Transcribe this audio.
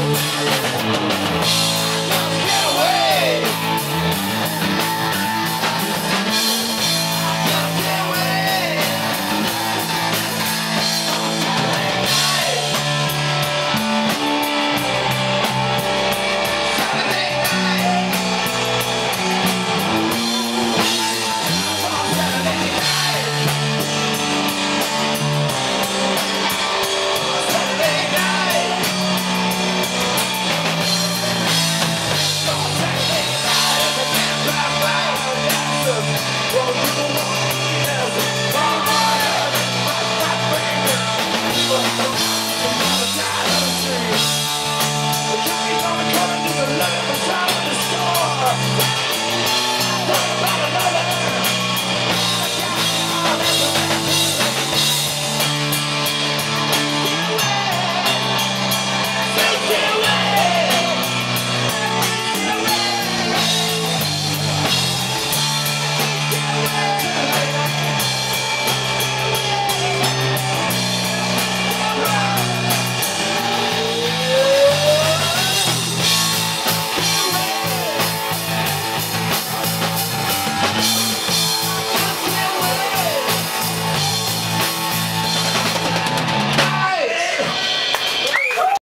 Música